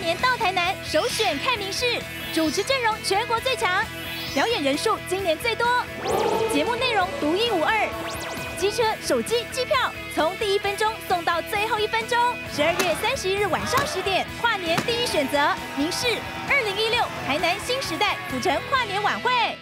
年到台南首选看名士主持阵容全国最强表演人数今年最多。节目内容独一无二机车手机机票从第一分钟送到最后一分钟。十二月三十一日晚上十点跨年第一选择名仕二零一六台南新时代浦城跨年晚会。